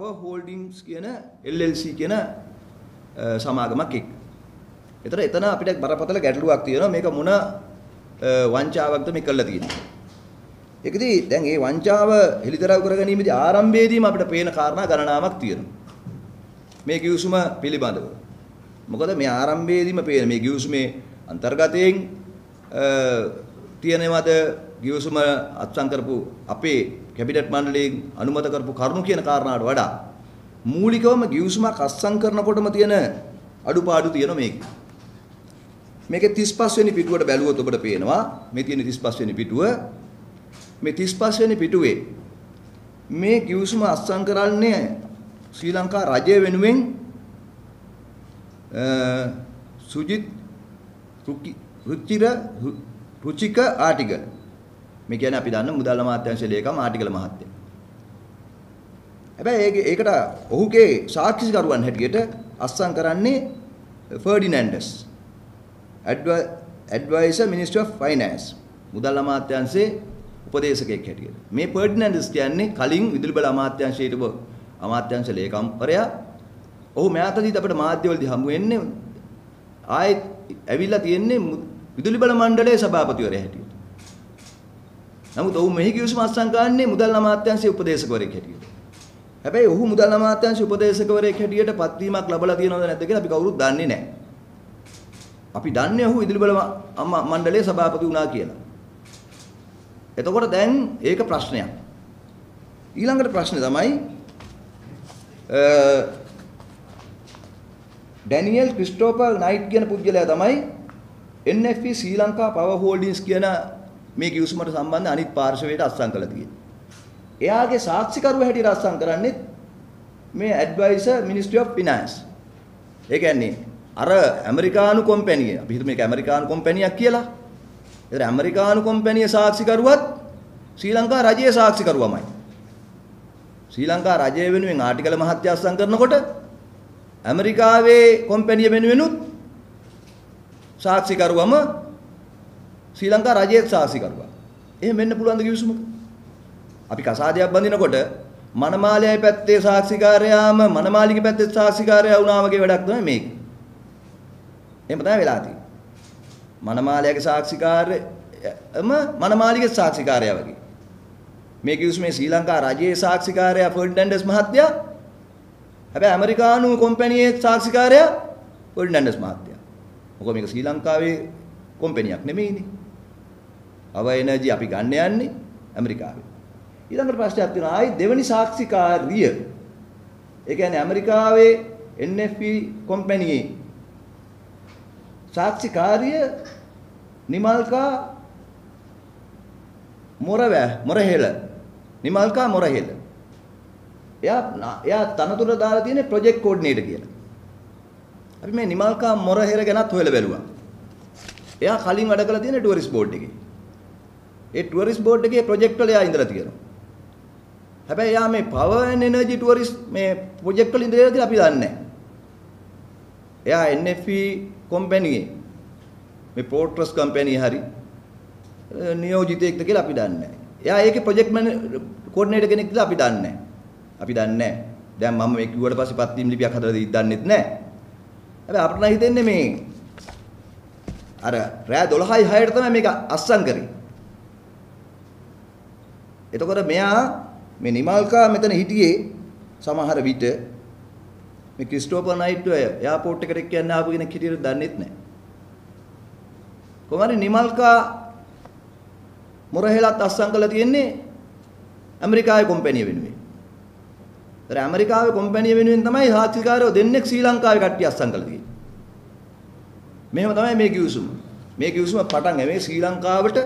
Holdings කියන LLC කියන සමාගමක් එක්ක. එතන එතන අපිට බරපතල ගැටලුවක් තියෙනවා මේක මොන වංචාවක්ද මේ කළා තියෙන්නේ. ඒකදී දැන් මේ වංචාව හෙලිදරව් කරගැනීමේදී ආරම්භයේදීම අපිට පේන කාරණා ගණනාවක් තියෙනවා. මේ කිවිසුම පිළිබඳව. මොකද මේ ආරම්භයේදීම පේන මේ කිවිසුමේ අන්තර්ගතයෙන් තියෙනවද කිවිසුම අත්සන් කරපු අපේ කැබිනට් මණ්ඩලයෙන් අනුමත කරපු කරුණු කියන කාරණාවට වඩා මූලිකවම ගිවිසුමක් අත්සන් කරනකොටම තියෙන අඩුපාඩු තියෙන මේකේ. මේකේ 35 වෙනි පිටුවට බැලුවොත් ඔබට පේනවා. මේ තියෙන 35 වෙනි පිටුව. මේ 35 වෙනි පිටුවේ මේ ගිවිසුම අත්සන් කරන්නේ ශ්‍රී ලංකා රජය වෙනුවෙන් සුජිත් රුචිර රුචික ආටිගල්. මේ කියන්නේ අපි දන්න මුදල් අමාත්‍යාංශ ලේකම් ආටිගල මහත්තයා. හැබැයි ඒක ඒකට ඔහුගේ සාක්ෂිකරුවන් හැටියට අස්සම් කරන්නේ Ferdinands. Adviser ministry of finance. මුදල් අමාත්‍යාංශයේ උපදේශකයෙක් හැටියට. මේ ෆර්ඩිනැන්ඩස් කියන්නේ කලින් විදුලි බල අමාත්‍යාංශයේ හිටපු අමාත්‍යාංශ ලේකම්වරයා. ඔහු මෑතකදී අපිට මාධ්‍යවලදී හමු වෙන්නේ ආයෙත් ඇවිල්ලා තියෙන්නේ විදුලි බල මණ්ඩලයේ සභාපතිවරයා හැටියට. නමුත් ඔහු මෙහි කිවිසුම අත්සන් ගන්නේ මුදල් අමාත්‍යාංශයේ උපදේශකවරයෙක් හැටියට. හැබැයි ඔහු මුදල් අමාත්‍යාංශයේ උපදේශකවරයෙක් හැටියට පත්වීමක් ලැබලා තියෙනවද නැද්ද කියලා අපි කවුරුත් දන්නේ නැහැ. අපි දන්නේ ඔහු විදුලි බල මණ්ඩලයේ සභාපති වුණා කියලා. එතකොට දැන් ඒක ප්‍රශ්නයක්. ඊළඟට ප්‍රශ්නේ තමයි ඩැනියල් ක්‍රිස්ටෝපර් නයිට් කියන පුද්ගලයා තමයි NFE Sri Lanka power holdings කියන මේ කිවිසුමට සම්බන්ධ අනිත් පාර්ශවයට අත්සන් කළා තියෙන්නේ. එයාගේ සාක්ෂිකරුව හැටියට අත්සන් කරන්නේ මේ ඇඩ්වයිසර් මිනිස්ට්‍රි ඔෆ් ෆිනෑන්ස්. ඒ කියන්නේ අර ඇමරිකානු කොම්පැනිය අපි හිතමු මේක ඇමරිකානු කොම්පැනියක් කියලා. ඒතර ඇමරිකානු කොම්පැනිය සාක්ෂිකරුවත් ශ්‍රී ලංකා රජයේ සාක්ෂිකරුවමයි. ශ්‍රී ලංකා රජය වෙනුවෙන් ආටිකල මහත්ය අත්සන් කරනකොට ඇමරිකාවේ කොම්පැනිය වෙනුවෙනුත් සාක්ෂිකරුවම ශ්‍රී ලංකා රජයේ සාක්ෂිකරුවා. එහෙම වෙන්න පුළුවන් ද කිවිසුමක? අපි කසාදයක් බඳිනකොට මනමාලයයි පැත්තේ සාක්ෂිකාරයාම මනමාලිගේ පැත්තේ සාක්ෂිකාරයා වුණා වගේ වැඩක් තමයි මේක. එහෙම තමයි වෙලා තියෙන්නේ. මනමාලයාගේ සාක්ෂිකාරයම මනමාලිගේ සාක්ෂිකාරයා වගේ. මේ කිවිසුමේ ශ්‍රී ලංකා රජයේ සාක්ෂිකාරයා ෆර්ඩිනැන්ඩස් මහත්තයා හැබැයි ඇමරිකානු කොම්පැනියේ සාක්ෂිකාරයා ෆර්ඩිනැන්ඩස් මහත්තයා. මොකද මේක ශ්‍රී ලංකාවේ කොම්පැනියක් නෙමෙයිනේ. අව එනර්ජි අපි ගන්න යන්නේ ඇමරිකාවේ. ඊළඟට ප්‍රශ්නයක් තියෙනවා ආයි දෙවෙනි සාක්ෂිකාරිය. ඒ කියන්නේ ඇමරිකාවේ NFE කොම්පැනියේ සාක්ෂිකාරිය නිමල්කා මොරවැ මොරහෙල නිමල්කා මොරහෙල. එයා එයා තනතුර දාලා තියෙන්නේ ප්‍රොජෙක්ට් කෝඩිනේටර් කියලා. අපි මේ නිමල්කා මොරහෙල ගැනත් හොයලා බැලුවා. එයා කලින් වැඩ කරලා තියෙන ටුවරිස්ට් බෝඩ් එකේ. ඒ ටුවරිස්ට් බෝඩ් එකේ ප්‍රොජෙක්ට් වල එයා ඉඳලා තියෙනවා. හැබැයි එයා මේ පවර් ඇන්ඩ් එනර්ජි ටුවරිස්ට් මේ ප්‍රොජෙක්ට් වල ඉඳලා කියලා අපි දන්නේ නැහැ. එයා NFE කම්පැනියේ මේ පෝර්ට්‍රස් කම්පැනි හරි නියෝජිතයෙක්ද කියලා අපි දන්නේ නැහැ. එයා ඒකේ ප්‍රොජෙක්ට් කෝඩිනේටර් කෙනෙක් කියලා අපි දන්නේ නැහැ. අපි දන්නේ නැහැ. දැන් මම මේ කිව්වට පස්සේ පත්වීම් ලිපියක් හදලා දන්නෙත් නැහැ. හැබැයි අපිට නම් හිතෙන්නේ මේ අර රෑ 12යි 6ට තමයි මේක අස්සම් කරේ. එතකොට මෙයා මේ නිමල්කා මෙතන හිටියේ සමහර විට මේ ක්‍රිස්ටෝපර් නයිට් එයාපෝට් එකට යන්න ආපු කෙනෙක් හිටියට දන්නෙත් නැහැ. කොහමද නිමල්කා මොරහෙලත් අස්සම් කරලා තියෙන්නේ ඇමරිකාවේ කොම්පැනි වෙනුවෙන්. ඒතර ඇමරිකාවේ කොම්පැනි වෙනුවෙන් තමයි සාක්ෂිකාරයෝ දෙන්නෙක් ශ්‍රී ලංකාවේ කට්ටිය අස්සම් කරලා තියෙන්නේ. මෙහෙම තමයි මේ කිවිසුම. මේ කිවිසුම පටන් මේ ශ්‍රී ලංකාවට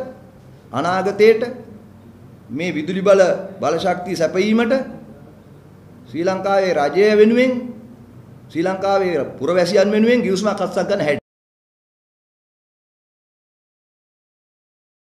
අනාගතයට මේ විදුලි බල බල ශක්තිය සැපයීමට ශ්‍රී ලංකාවේ රජය වෙනුවෙන් ශ්‍රී ලංකාවේ පුරවැසියන් වෙනුවෙන් කිවිසුමක් අත්සන් කරන හැටි.